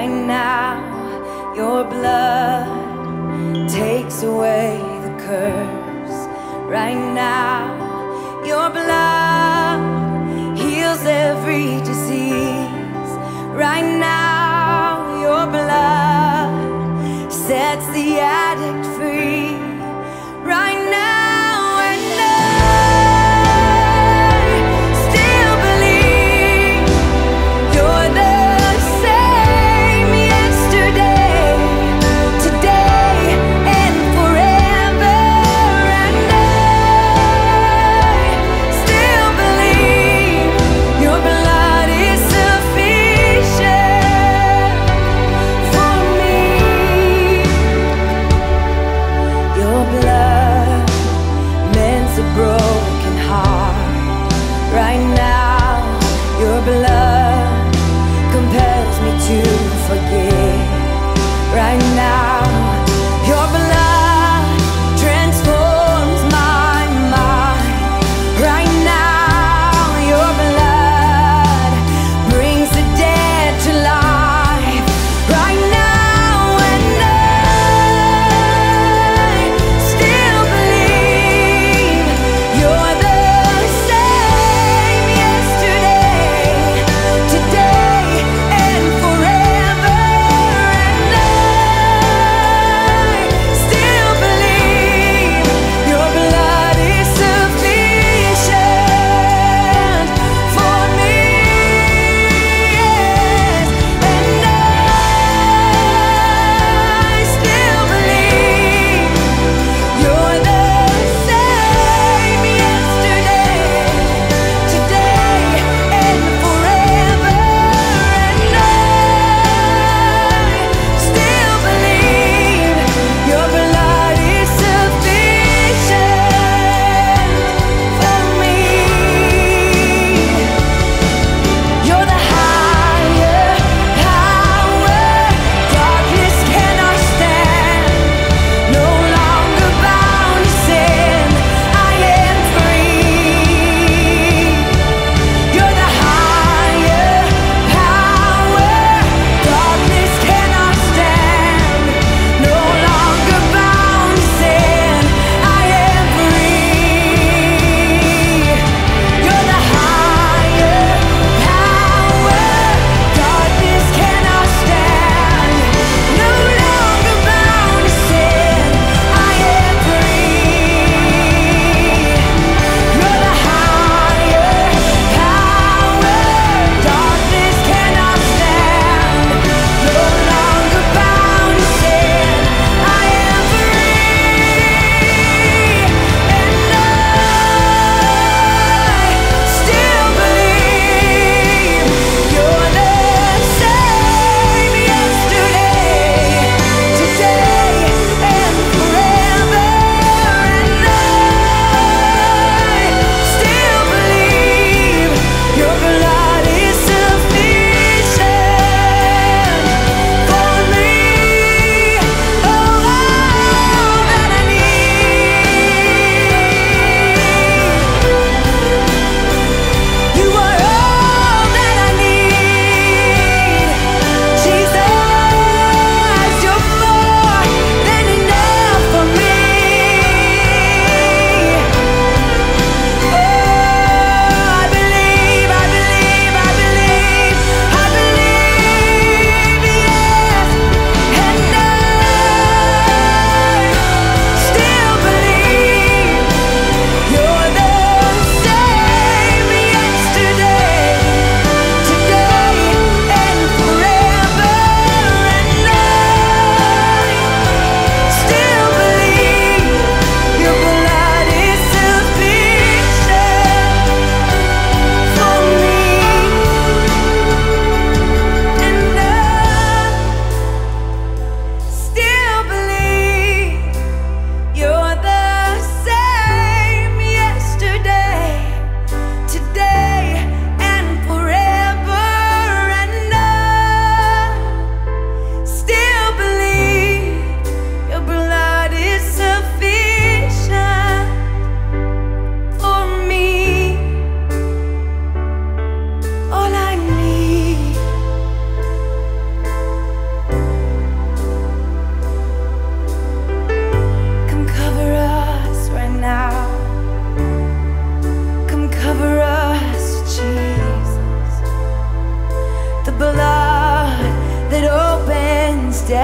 right now. Your blood takes away the curse. Right now your blood heals every disease.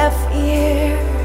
Deaf ears.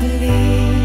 believe